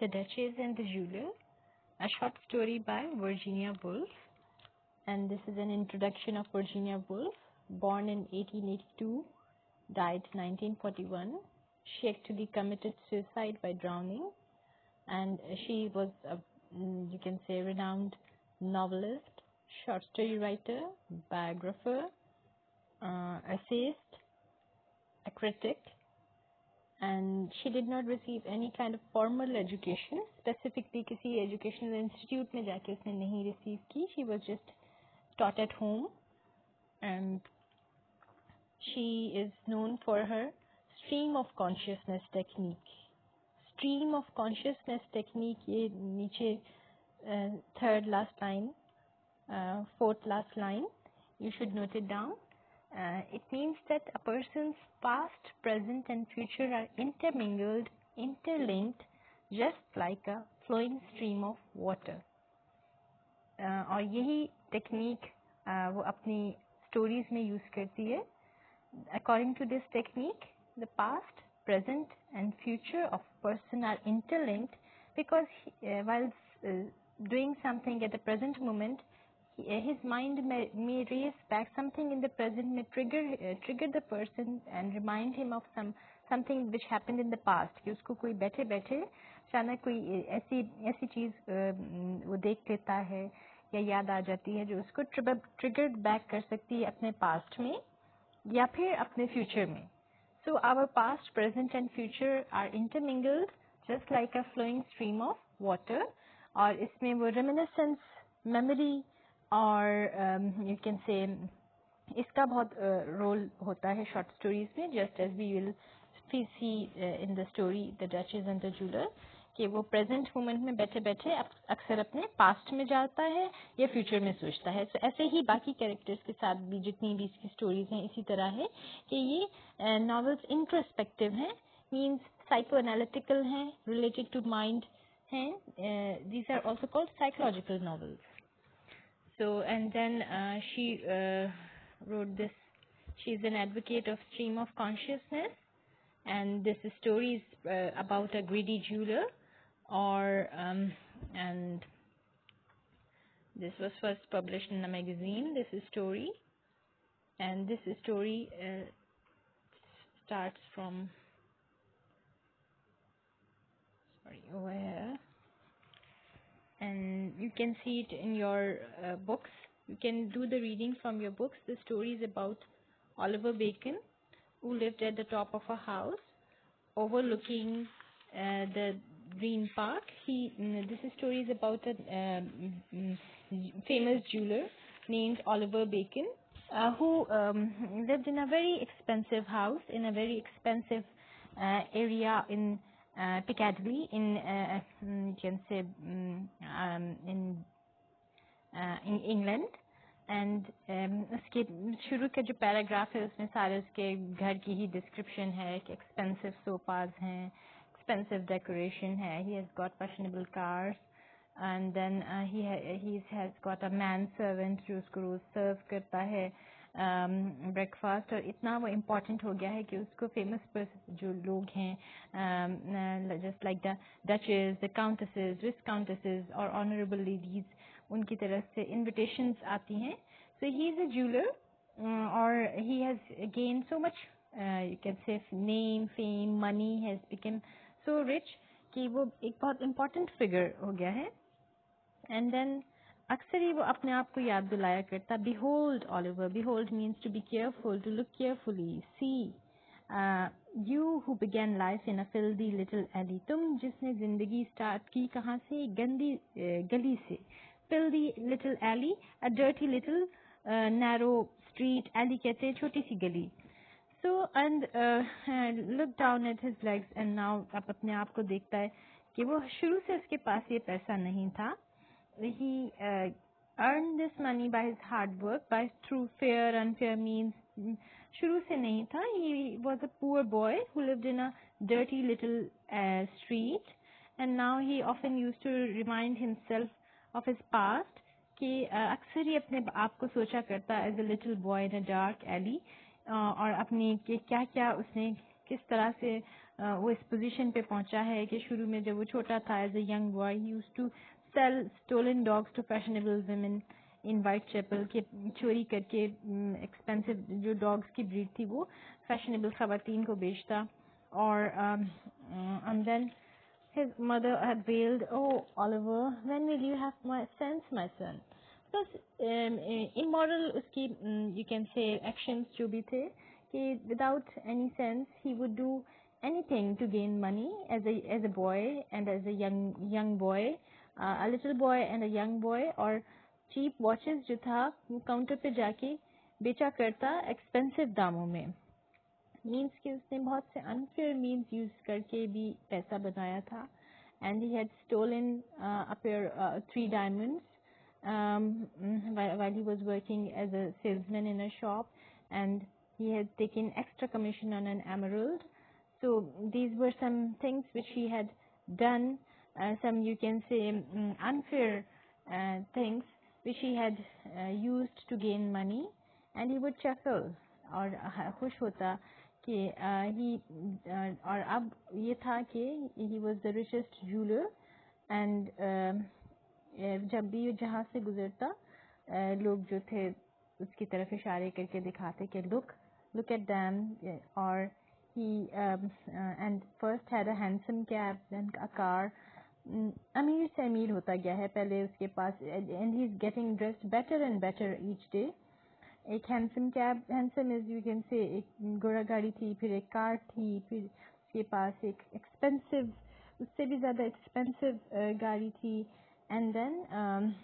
The Duchess and the Jeweler, a short story by Virginia Woolf. And this is an introduction of Virginia Woolf, born in 1882, died 1941. She actually committed suicide by drowning, and she was, a, mm, you can say, renowned novelist, short story writer, biographer, uh, essayist, a critic, and she did not receive any kind of formal education specifically किसी educational institute में जाके उसने नहीं receive की she was just taught at home and she is known for her stream of consciousness technique stream of consciousness technique ये नीचे uh, third last line uh, fourth last line you should note it down uh, it means that a person's past, present, and future are intermingled, interlinked, just like a flowing stream of water. Uh, और यही technique uh, वो अपनी stories में use करती है according to this technique the past present and future of person are interlinked because he, uh, while uh, doing something at the present moment his mind may, may raise back. Something in the present may trigger uh, trigger the person and remind him of some something which happened in the past. कि उसको कोई बैठे बैठे अचानक कोई ऐसी ऐसी चीज़ वो देख लेता है या याद आ जाती है जो उसको ट्रिगर्ड बैक कर सकती है अपने पास्ट में या फिर अपने फ्यूचर में। So our past present and future are intermingled just like a flowing stream of water और इसमें वो रेमिनेसेंस मेमोरी और यू कैन से इसका बहुत रोल uh, होता है शॉर्ट स्टोरीज में just as we will see in the story the duchess and the jeweller कि वो प्रेजेंट मोमेंट में बैठे बैठे अक्सर अपने पास्ट में जाता है या फ्यूचर में सोचता है। तो ऐसे ही बाकी कैरेक्टर्स के साथ भी जितनी भी इसकी स्टोरीज हैं इसी तरह है कि ये नॉवेल्स uh, इंट्रोस्पेक्टिव हैं मीन्स साइको एनालिटिकल हैं रिलेटेड टू माइंड हैं these are also called psychological novels So, and then uh, she uh, wrote this. She's an advocate of stream of consciousness, and this story is uh, about a greedy jeweler, or um, and this was first published in a magazine. This is story, and this story uh, starts from sorry over here and you can see it in your uh, books. You can do the reading from your books. The story is about Oliver Bacon, who lived at the top of a house overlooking uh, the Green Park. He mm, this story is about a um, famous jeweler named Oliver Bacon, uh, who um, lived in a very expensive house in a very expensive uh, area in uh, Piccadilly in uh, you can say um, in uh, in England and um, उसके शुरू का जो paragraph है उसमें सारे उसके घर की ही डिस्क्रिप्शन है कि एक्सपेंसिव सोफाज हैं एक्सपेंसिव डेकोरेशन है he has got fashionable cars and then he has got a man servant जो उसको रोज सर्व करता है ब्रेकफास्ट um, और इतना वो इम्पोर्टेंट हो गया है कि उसको फ़ेमस जो लोग हैं just like the duchess the countesses viscountesses और ऑनरेबल लेडीज़ उनकी तरफ़ से इनविटेशन आती हैं. सो ही इज़ अ ज्वेलर और he has gain so much you can say name fame money has become so rich कि वो एक बहुत इम्पोर्टेंट फिगर हो गया है. एंड देन अक्सर ही वो अपने आप को याद दिलाया करता behold Oliver behold means to be careful to look carefully see you who began life in a filthy little alley तुम जिसने ज़िंदगी स्टार्ट की कहाँ से? गंदी गली से। Filthy little alley a dirty little narrow street alley कहते हैं, छोटी सी गली। So and look down at his legs and now अब अपने आप को देखता है कि वो शुरू से उसके पास ये पैसा नहीं था। He uh, earned this money by his hard work by through fair unfair means शुरू से नहीं था he was a poor boy who lived in a dirty little uh, street and now he often used to remind himself of his past कि अक्सर ही अपने आप को सोचा करता as a little boy in a dark alley और अपनी कि क्या क्या उसने किस तरह से वो इस पोजीशन पे पहुँचा है कि शुरू में जब वो छोटा था as a young boy he use to Sell stolen dogs to fashionable women in Whitechapel के चोरी करके एक्सपेंसिव जो डॉग्स की ब्रीड थी वो फैशनेबल खातन को बेचता और and then his mother had wailed, Oh, Oliver, when will you have my sense, my son? Because um, immoral उसकी you can say actions जो भी थे कि without any sense he would do anything to gain money as a as a boy and as a young young boy uh, a little boy and a young boy और cheap watches जो था वो counter पे जाके बेचा करता expensive दामों में मीन्स कि उसने बहुत से अनफेयर मीन्स यूज करके भी पैसा बनाया था and he had stolen a pair three diamonds while he was working as a salesman in a shop and he had taken extra commission on an emerald so these were some things which he had done uh, some you can say um, unfair uh, things which he had uh, used to gain money and he would chuckle और खुश होता कि ही और अब ये था कि he was the richest jeweller and जब भी जहाँ से गुजरता लोग जो थे उसकी तरफ इशारे करके दिखाते कि लुक लुक एट दैम और he and first had a handsome cab then a car अमीर से अमीर होता गया है पहले उसके पास and he is getting dressed better and better each day एक hansom cab hansom is you can say एक घोड़ा गाड़ी थी फिर एक कार थी फिर उसके पास एक एक्सपेंसिव उससे भी ज़्यादा एक्सपेंसिव गाड़ी थी and then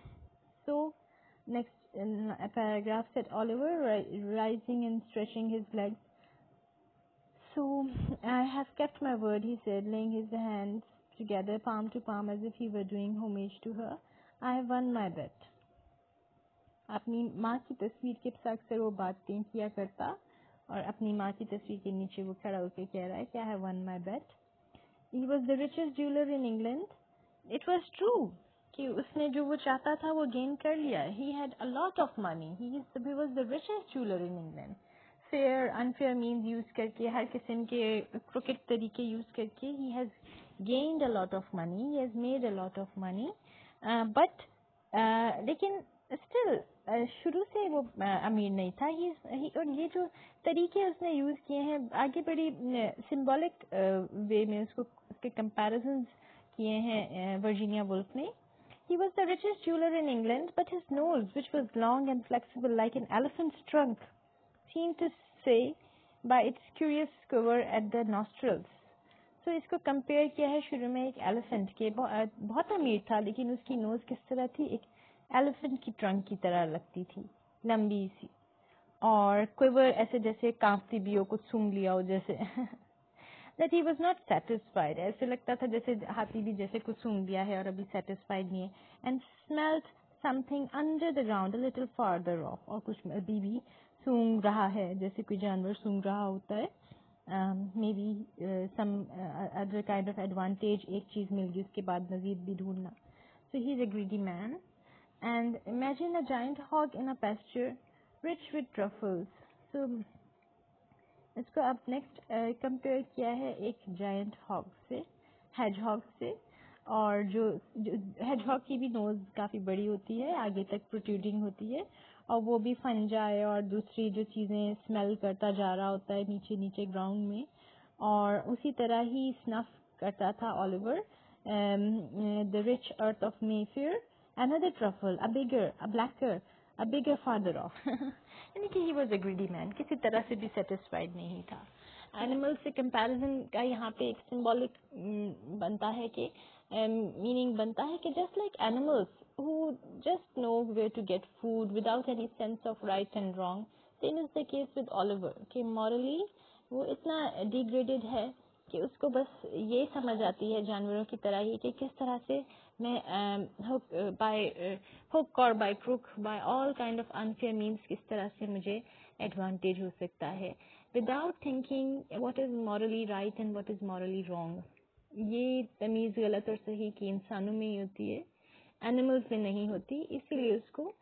so next paragraph set Oliver rising and stretching his legs. So I have kept my word, he said, laying his hands together, palm to palm, as if he were doing homage to her. I have won my bet. अपनी माँ की तस्वीर के साथ अक्सर वो बातें किया करता और अपनी माँ की तस्वीर के नीचे वो खड़ा होकर कह रहा है क्या है one my bet he was the richest jeweller in England it was true कि उसने जो वो चाहता था वो गेन कर लिया. He had a lot of money he was the richest jeweller in England fair unfair means use करके हर किस्म के क्रिकेट तरीके यूज़ करके he has Gained a lot of money he has made a lot of money but लेकिन still शुरू से वो अमीर नहीं था ही, ही और ये जो तरीके उसने यूज किए हैं आगे बड़ी सिंबॉलिक वे में उसको उसके कंपैरिजन किए हैं वर्जीनिया वुल्फ ने He was the richest jeweler in England, but his nose, which was long and flexible like an elephant's trunk, seemed to say by its curious quiver at the nostrils. So इसको compare किया है शुरू में एक elephant के बहुत अमीर था, लेकिन उसकी नोज़ किस तरह थी? एक एलिफेंट की ट्रंक की तरह लगती थी, लंबी सी। और क्विवर ऐसे जैसे कांपती भी हो, कुछ सूंघ लिया हो जैसे। That he was not satisfied ऐसे लगता था जैसे हाथी भी जैसे कुछ सूंघ लिया है और अभी सेटिस्फाइड नहीं है। And smelt something under the ground little farther off और कुछ अभी भी सूंघ रहा है, जैसे कोई जानवर सूंघ रहा होता है। Maybe some other kind of advantage एक चीज़ मिल गई उसके बाद मजीद भी ढूंढना। So he is a greedy man and imagine a giant hog in a pasture rich with truffles. So इसको अब नेक्स्ट कंपेयर uh, किया है एक जायंट हॉग से हेज हॉग से। और जो, जो हेज हॉग की भी नोज़ काफ़ी बड़ी होती है आगे तक प्रोट्यूडिंग होती है। और वो भी फंजाए और दूसरी जो चीज़ें स्मेल करता जा रहा होता है नीचे नीचे ग्राउंड में और उसी तरह ही स्नफ करता था Oliver the rich earth of Mayfair another truffle, a bigger, a blacker, a bigger farther off. यानी कि he was a greedy man किसी तरह से भी सेटिस्फाइड नहीं था एनिमल से कंपैरिजन का यहाँ पे एक सिंबॉलिक बनता है कि मीनिंग um, बनता है कि just like animals who just know where to get food without any sense of right and wrong same is the case with Oliver कि मॉरली वो इतना डिग्रेडेड है कि उसको बस ये समझ आती है जानवरों की तरह ही कि किस तरह से मैं हुक बाय हुक और by crook by all kind of unfair means किस तरह से मुझे एडवांटेज हो सकता है। Without thinking what is morally right and what is morally wrong ये तमीज़ गलत और सही की इंसानों में ही होती है। एनिमल्स में नहीं होती इसीलिए उसको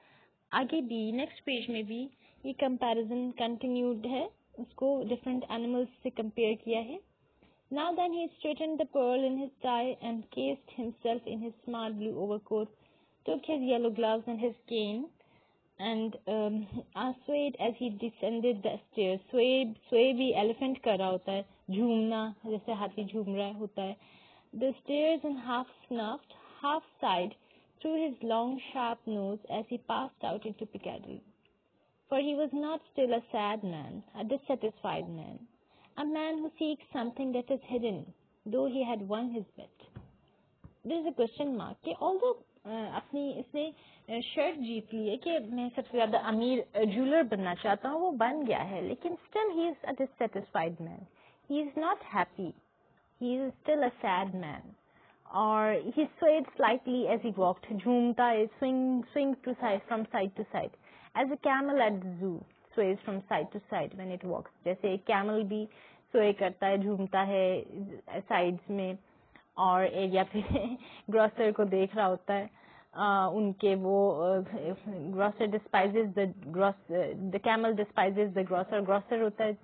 आगे भी नेक्स्ट पेज में भी ये कंपैरिजन कंटिन्यूड है। उसको डिफरेंट एनिमल्स से कंपेयर किया है। Now then he straighten the pearl in his tie and cased himself in his smart blue overcoat took his yellow gloves and his cane and um, swayed as he descended the stairs. Sway, भी elephant कर रहा होता है झूमना जैसे हाथी झूम रहा होता है। The stairs and half snuffed, half sighed through his long sharp nose as he passed out into Piccadilly. For he was not still a sad man, a dissatisfied man a man who seeks something that is hidden, though he had won his bet. There is a question mark कि although uh, अपनी इसने shirt uh, जीत ली है कि मैं सबसे ज्यादा अमीर jeweller uh, बनना चाहता हूँ वो बन गया है लेकिन still he is a dissatisfied man he is not happy he is still a sad man और he swayed slightly as he walked झूमता है swing swing to side from side to side as a camel at the zoo sways from side to side when it walks जैसे camel भी sway करता है झूमता है sides में और एरिया पे ग्रॉसर को देख रहा होता है uh, उनके वो grocer despises the gross the camel despises the grocer grocer होता है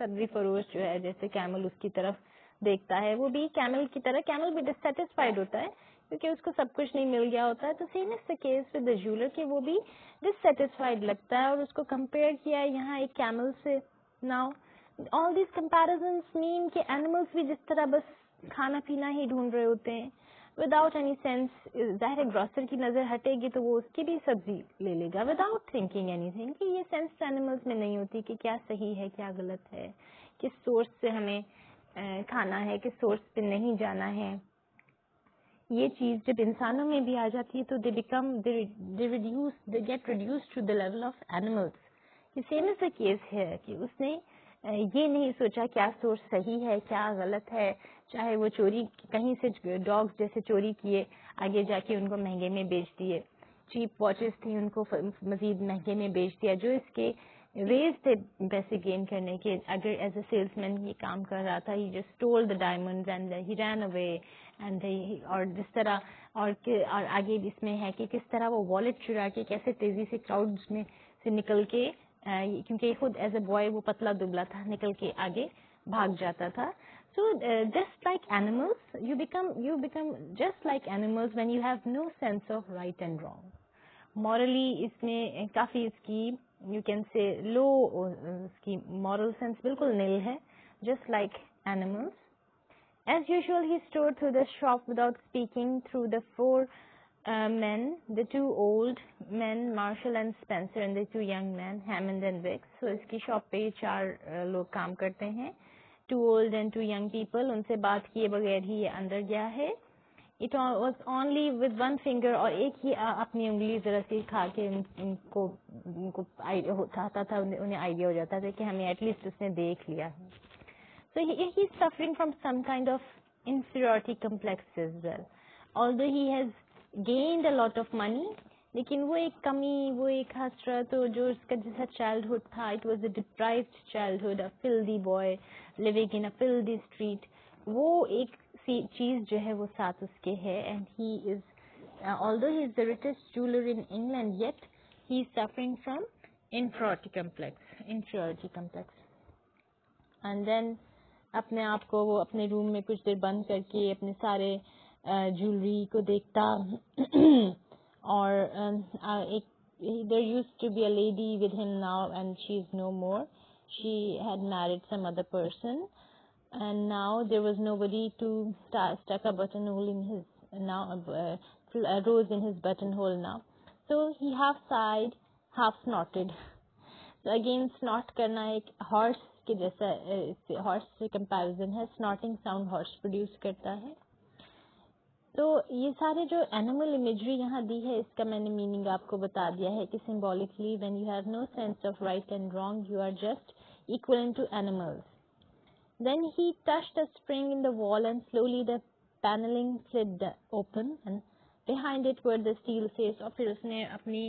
सब्ज़ी फरोश जो है जैसे कैमल उसकी तरफ़ देखता है। वो भी कैमल की तरह कैमल भी डिससेटिस्फाइड होता है क्योंकि उसको सब कुछ नहीं मिल गया होता। है तो same is the case with the jeweller कि वो भी डिससेटिस्फाइड लगता है और उसको कंपेयर किया है यहाँ एक कैमल से। Now all these comparison mean कि एनिमल्स भी जिस तरह बस खाना पीना ही ढूंढ रहे होते हैं। विदाउट एनी सेंस ज़ाहिर ग्रॉसर की नज़र हटेगी तो वो उसकी भी सब्ज़ी ले लेगा। विदाउट थिंकिंग एनीथिंग कि ये सेंस एनिमल्स में नहीं होती कि क्या सही है क्या गलत है किस सोर्स से हमें खाना है किस सोर्स पे नहीं जाना है। ये चीज़ जब इंसानों में भी आ जाती है तो they become they reduce they get reduce to the level of animals same is the case है कि उसने ये नहीं सोचा क्या सोर्स सही है, क्या गलत है। चाहे वो चोरी, कहीं से डॉग्स जैसे चोरी किए, आगे जाके उनको महँगे में बेच दिए। चीप वॉचेस थी उनको मजीद महँगे में बेच दिया, जो इसके वेज थे पैसे गेन करने के, अगर एज अ सेल्समैन ये काम कर रहा था he just stole the diamond and he ran away and और जिस तरह, और और आगे इसमें है कि किस तरह वो वॉलेट चुरा के कैसे तेज़ी से क्राउड्स में से निकल के क्योंकि खुद एज अ बॉय वो पतला दुबला था, निकल के आगे भाग जाता था। So just like animals you become you become just like animals when you have no sense of right and wrong morally इसमें काफ़ी इसकी यू कैन से लो उसकी मॉरल सेंस बिल्कुल नील है just like animals as usual he strode through the shop without speaking through the four man the two old man Marshall and Spencer and the two young man Hammond and Wicks so इसकी shop पे चार लोग काम करते हैं. Two old and two young people उनसे बात किए बगैर ही ये अंदर गया है. It was only with one finger और एक ही अपनी उंगली जरा सी खा के उनको उनको आइडिया होता था उन्हें आइडिया हो जाता था कि हमें एटलीस्ट उसने देख लिया है he, he's suffering from some kind of inferiority complex as well. Although he has gained a lot of money, लेकिन वो एक कमी वो एक हसरत तो जो उसका जैसा चाइल्डहुड था it was a deprived childhood a filthy boy living in a filthy street वो एक चीज़ जो है वो साथ उसके है and he is although he is the richest jeweller in England yet he is suffering from inferiority complex inferiority complex and then अपने आप को, वो अपने रूम में कुछ देर बंद करके अपने सारे uh, ज्वेलरी को देखता। और um, uh, एक there use to be a lady with him now and she is no more she had married some other person and now there was nobody to stuck a buttonhole in his now uh, a rose in his buttonhole now so he half sighed half snorted so again snort karna ek horse के जैसा horse से comparison है snorting sound horse produce करता है तो ये सारे जो एनिमल इमेजरी यहाँ दी है इसका मैंने मीनिंग आपको बता दिया है कि symbolically when you have no sense of right and wrong you are just equal to animals Then he touched a spring in the wall and slowly the paneling slid open and behind it were the steel safes और फिर उसने अपनी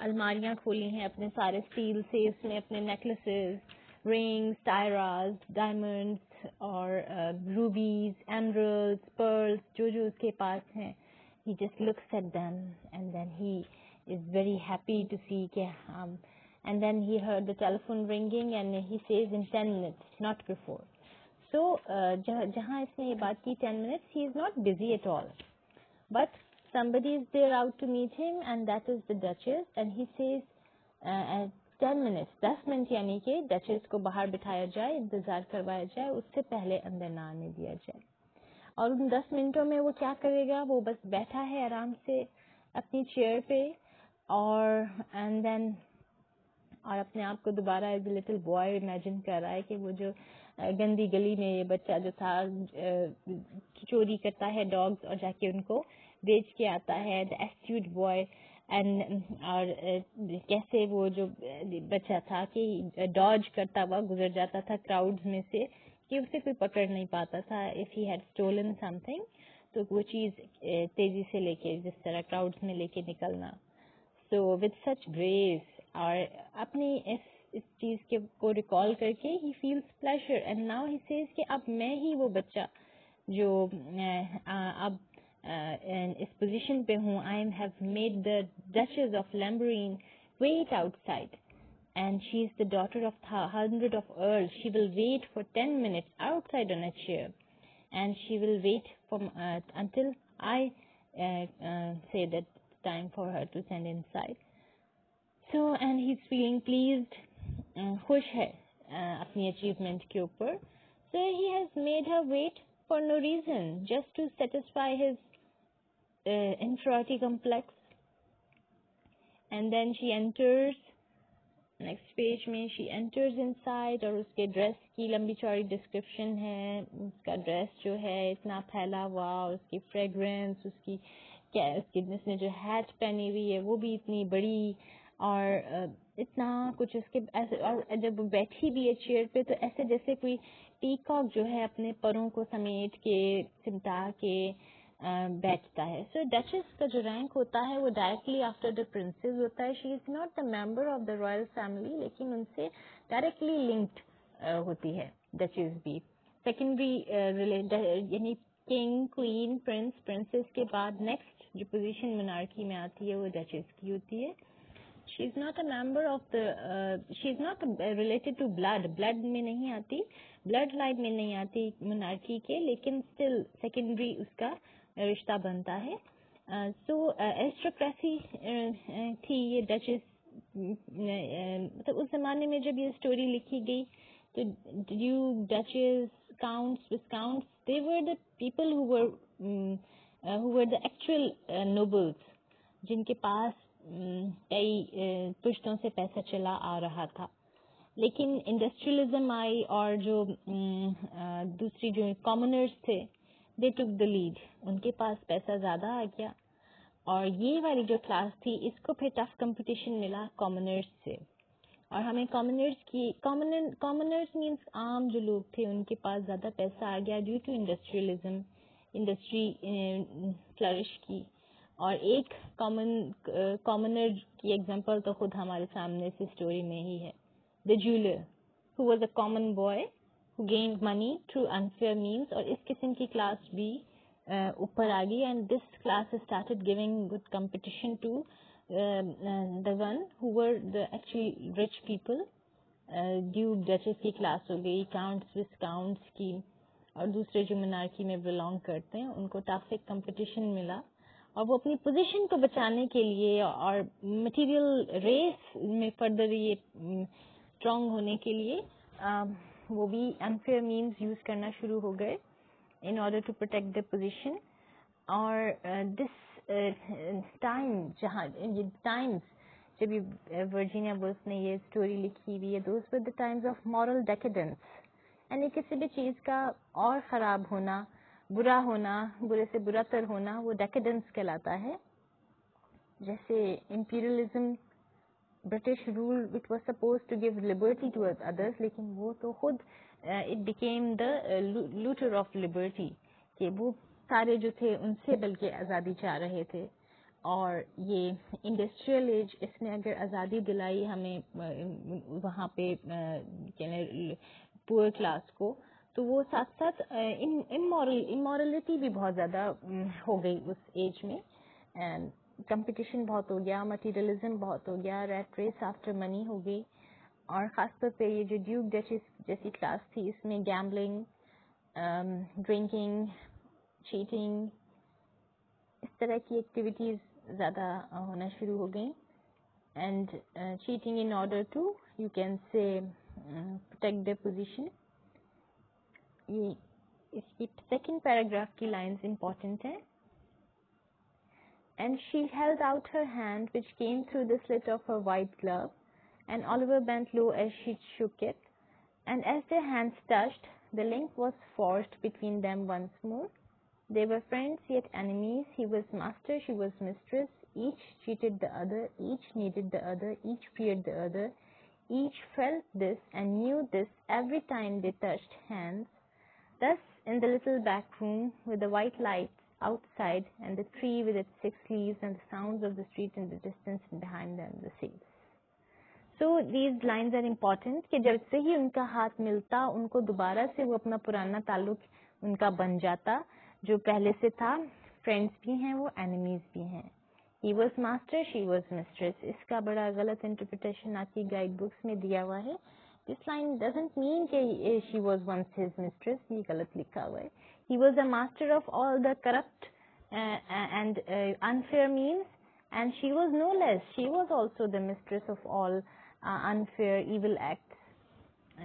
अलमारियां खोली हैं अपने सारे steel safes में अपने necklaces rings, tiaras, diamonds or uh, rubies, emeralds, pearls, जो जो उसके पास हैं he just looks at them and then he is very happy to see कि um, and then he heard the telephone ringing and he says in 10 minutes not before सो जहाँ इसने ये बात की ten minutes he is not busy at all but somebody is there out to meet him, and that is the duchess, and he says ten minutes दस minute यानी कि duchess को बाहर बिठाया जाए, इंतज़ार करवाया जाए, उससे पहले अंदर ना आने दिया जाए। और उन दस मिनटों में वो क्या करेगा? वो बस बैठा है आराम से अपनी चेयर पे, और एंड देन और अपने आप को दोबारा एज लिटिल बॉय इमेजिन कर रहा है कि वो जो गंदी गली में ये बच्चा जो था चोरी करता है डॉग्स और जाके उनको बेच के आता है द एस्ट्यूट बॉय एंड और कैसे वो जो बच्चा था कि डॉज करता हुआ गुजर जाता था क्राउड्स में से कि उसे कोई पकड़ नहीं पाता था. If he had stolen something तो वो चीज़ तेज़ी से लेके, जिस तरह क्राउड्स में लेके निकलना. सो विद सच ग्रेस और अपनी इस इस चीज के को रिकॉल करके he feels pleasure and now he says कि अब मैं ही वो बच्चा जो अब इस पोजीशन पे हूँ I am have made the Duchess of Lambrin wait outside and she is the daughter of hundred of earls. She will wait for ten minutes outside on a chair, and she will wait from uh, until I uh, uh, say that time for her to send inside. So, and he's feeling pleased, खुश है अपनी achievement के ऊपर. So he has made her wait for no reason, just to satisfy his inferiority complex. And then she enters next page में she enters inside और उसके dress की लंबी चौड़ी डिस्क्रिप्शन है उसका ड्रेस जो है इतना फैला हुआ उसकी फ्रेग्रेंस उसकी क्या उसकी जिसने जो हैट पहनी हुई है वो भी इतनी बड़ी और इतना कुछ उसके और जब बैठी भी है चेयर पे तो ऐसे जैसे कोई पीकॉक जो है अपने परों को समेट के सिमटा के बैठता है। सो डचेस का जो रैंक होता है, वो डायरेक्टली आफ्टर द प्रिंसेस होता है। She is not the member of the royal family लेकिन उनसे डायरेक्टली लिंक्ड होती है डचेस भी। सेकेंडरी यानी किंग क्वीन प्रिंस प्रिंसेस के बाद नेक्स्ट जो पोजीशन मोनार्की में आती है, वो डचेस की होती है। Is not a member of the she is not related to blood blood में नहीं आती. ब्लड लाइन में नहीं आती मोनार्की के, लेकिन स्टिल सेकेंडरी उसका रिश्ता बनता है. सो एस्ट्रोक्रेसी थी ये डचेस मतलब उस जमाने में जब ये स्टोरी लिखी गई तो duke duchess counts viscounts they were the people who were who were the actual nobles जिनके पास कई पुश्तों से पैसा चला आ रहा था। लेकिन इंडस्ट्रियलिज्म आई और जो दूसरी जो कॉमनर्स थे दे टुक द लीड उनके पास पैसा ज़्यादा आ गया। और ये वाली जो क्लास थी, इसको फिर टफ कंपटीशन मिला कॉमनर्स से। और हमें कॉमनर्स की कॉमन कॉमनर्स मीन्स आम जो लोग थे, उनके पास ज़्यादा पैसा आ गया due to industrialism industry flourish की। और एक कॉमन कॉमनर की एग्जांपल तो खुद हमारे सामने से स्टोरी में ही है। The jeweller who was a common boy who gain money through unfair means और इस किस्म की क्लास भी ऊपर आ गई and this class started giving good competition to the one who were the actually rich people due duchess की class हो गई काउंट्स विस्काउंट्स की और दूसरे जो मनार्की में बिलोंग करते हैं, उनको टफ एक कंपटीशन मिला। और वो अपनी पोजीशन को बचाने के लिए और मटेरियल रेस में फर्दर ये स्ट्रांग होने के लिए वो भी अनफेयर मीन्स यूज़ करना शुरू हो गए in order to protect the position और दिस टाइम जहाँ टाइम्स जब ये वर्जीनिया बुल्स ने ये स्टोरी लिखी हुई है were the times of moral decadence यानी किसी भी चीज़ का और ख़राब होना बुरा होना, बुरे से बुरातर होना, वो डेकेडेंस कहलाता है। जैसे imperialism British rule which was suppose to give liberty to others लेकिन वो तो खुद it became the looter of liberty कि वो सारे जो थे, उनसे बल्कि आज़ादी चाह रहे थे। और ये इंडस्ट्रियल एज इसने अगर आज़ादी दिलाई हमें वहाँ पे पुअर क्लास को तो वो साथ साथ इमोरल, इमोरलिटी भी बहुत ज़्यादा हो गई उस एज में। एंड कंपटीशन बहुत हो गया, मटेरियलिज्म बहुत हो गया, रेट रेस आफ्टर मनी हो गई। और ख़ासतौर पे ये जो ड्यूक डचेस जैसी क्लास थी, इसमें गैम्बलिंग ड्रिंकिंग, चीटिंग, इस तरह की एक्टिविटीज़ ज़्यादा होना शुरू हो गई। And cheating in order to, you can say protect the position. ये इसकी सेकंड पैराग्राफ की लाइंस इंपॉर्टेंट है and she held out her hand which came through the slit of her white glove and Oliver bent low as she shook it and as their hands touched the link was forged between them once more. They were friends yet enemies. He was master, she was mistress. Each cheated the other, each needed the other, each feared the other. Each felt this and knew this every time they touched hands. Thus, in the little back room with the white lights outside and the tree with its six leaves and the sounds of the street in the distance and behind them the sea. So these lines are important कि जब से ही उनका हाथ मिलता उनको दोबारा से वो अपना पुराना ताल्लुक उनका बन जाता जो पहले से था फ्रेंड्स भी हैं वो एनिमीज भी हैं he was master she was mistress इसका बड़ा गलत इंटरप्रिटेशन आपकी गाइड बुक्स में दिया हुआ है दिस लाइन डजेंट मीन कि she was once his mistress ये गलत लिखा हुआ है he was a master of all the corrupt and unfair means and she was no less she was also the mistress of all unfair evil act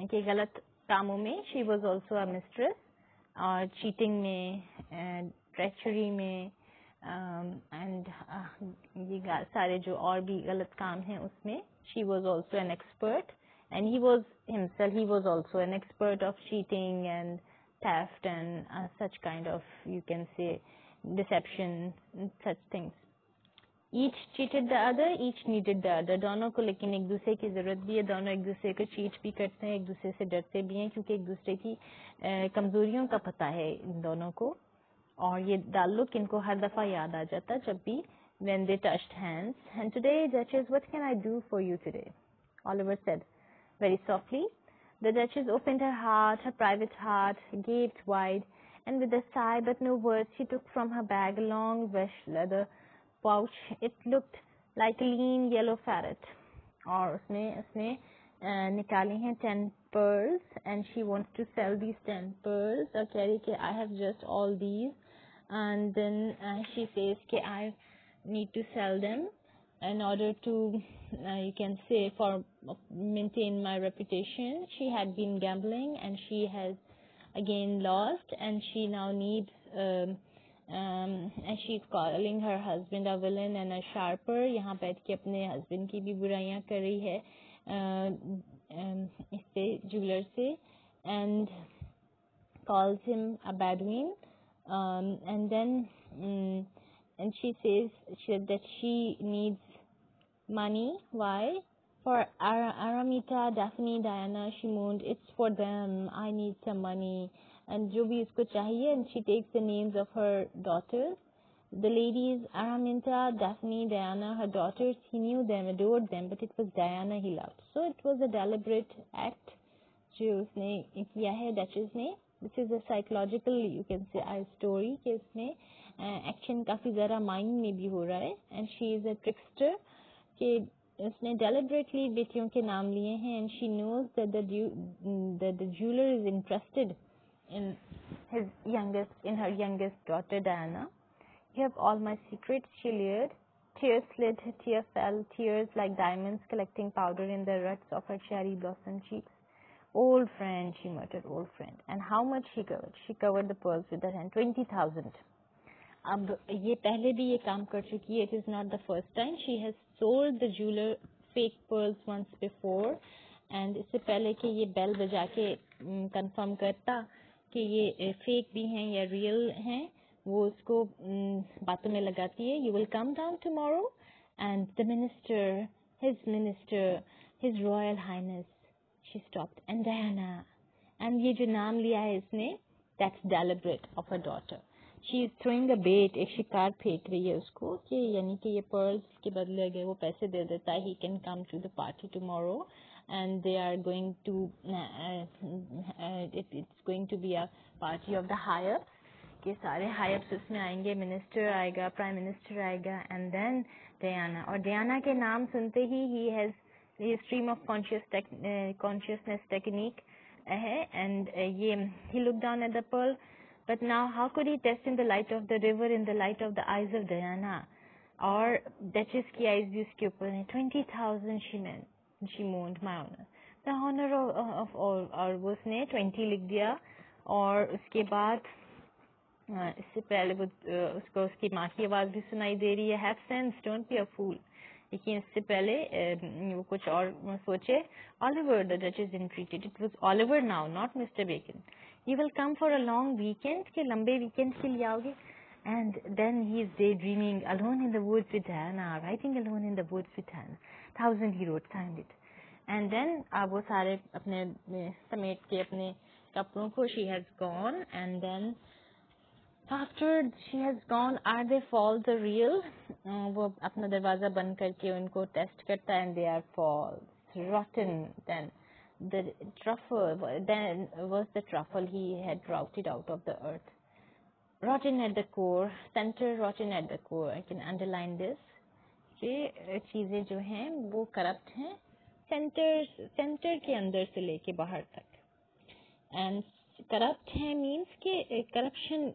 के गलत कामों में she was also a mistress और cheating में treachery में and ये सारे जो और भी गलत काम हैं उसमें she was also an expert and he was himself he was also an expert of cheating and theft and uh, such kind of you can say deception such things each cheated the other each needed the other दोनों को लेकिन एक दूसरे की जरूरत भी है दोनों एक दूसरे को चीट भी करते हैं एक दूसरे से डरते भी हैं क्योंकि एक दूसरे की कमजोरियों का पता है इन दोनों को और ये ताल्लुक इनको हर दफा याद आ जाता जब भी when they touched hands. And today, Duchess, what can I do for you today? Oliver said very softly. The Duchess opened her heart, her private heart, gaped wide, and with a sigh but no words, she took from her bag a long mesh leather pouch. It looked like a lean yellow ferret. और उसने उसने निकाली हैं ten pearls and she wants to sell these ten pearls और कह रही कि I have just all these and then uh, she says कि I need to sell them in order to uh, you can say for maintain my reputation she had been gambling and she has again lost and she now needs um, um, and she's calling her husband a villain and a sharper यहाँ बैठ के अपने husband की भी बुराइयां कर रही है इससे jeweler से and calls him a Bedouin um, and then um, and she says she, that she needs money why for Ar Aramita, Daphne, Diana, she moaned, it's for them, I need some money. And जो भी इसको चाहिए and she takes the names of her daughters. The ladies, Araminta, Daphne, Diana, her daughters, he knew them, adored them, but it was Diana he loved. So it was a deliberate act जो उसने किया है duchess ने this is a psychological you can say I story कि इसमें action काफ़ी ज़्यादा mind में भी हो रहा है and she is a trickster कि उसने डेलिबरेटली बेटियों के नाम लिए हैं and she knows that the jeweller is interested in his youngest in her youngest daughter Diana. You have all my secrets, she leered. Tears slid, tears fell, tears like diamonds collecting powder in the ruts of her cherry blossom cheeks. Old friend, she muttered, old friend. And how much she covered? She covered the pearls with her hand. Twenty thousand. अब ये पहले भी ये काम कर चुकी है it is not the first time she has sold the jeweller fake pearls once before and इससे पहले कि ये बेल बजा के कंफर्म करता कि ये फेक भी हैं या रियल हैं वो उसको बातों में लगाती है you will come down tomorrow and the minister his minister his royal highness she stopped and Diana and ये जो नाम लिया है इसने that's deliberate of a daughter She is throwing a bait एक शिकार फेंक रही है उसको कि यानी कि ये पर्ल्स के बदले अगर वो पैसे दे देता है he can come to the party tomorrow and they are going to uh, uh, it, it's going to be a party of the higher के सारे हायप्स उसमें आएँगे मिनिस्टर आएगा प्राइम मिनिस्टर आएगा एंड देन डयाना और डयाना के नाम सुनते ही ही has stream of conscious consciousness technique है एंड ये he look down at the pearl but now how could he taste in the light of the river in the light of the eyes of Diana और duchess की eyes भी उसके ऊपर है twenty thousand she man she moaned my honour the honour of all और वो उसने twenty लिख दिया और उसके बाद इससे पहले वो उसको उसकी माँ की आवाज़ भी सुनाई दे रही है have sense don't be a fool लेकिन इससे पहले वो कुछ और सोचे Oliver the Duchess is entreated it was Oliver now not Mister Bacon You will come for a long weekend के लंबे वीकेंड के लिए आओगे And then he is daydreaming alone in the woods with Hannah, writing alone in the woods with Hannah. Thousand he wrote, signed it. And then अब वो सारे अपने समेट के अपने कपड़ों को she has gone and then after she has gone are they false or real वो अपना दरवाजा बंद करके उनको टेस्ट करता है and they are false rotten then The truffle then was the truffle he had routed out of the earth rotten at the core center rotten at the core I can underline this कि चीज़ें जो हैं वो corrupt हैं centre centre के अंदर से लेके बाहर तक एंड करप्ट है मींस कि करप्शन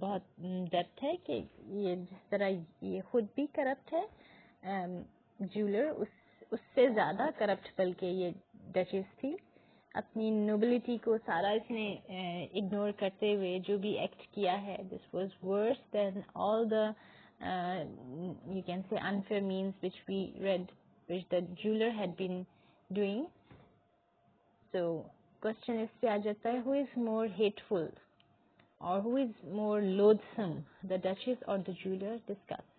बहुत डेप्थ है कि ये जिस तरह ये खुद भी करप्ट है जूलर उस उससे ज़्यादा करप्ट बल्कि ये डचेस थी अपनी नोबिलिटी को सारा इसने इग्नोर करते हुए जो भी एक्ट किया है this was worse than all the you can say unfair means which we read which the jeweller had been doing so question इस पे आ जाता है हु इज़ मोर हेटफुल और who is more loathsome the duchess और the jeweller discuss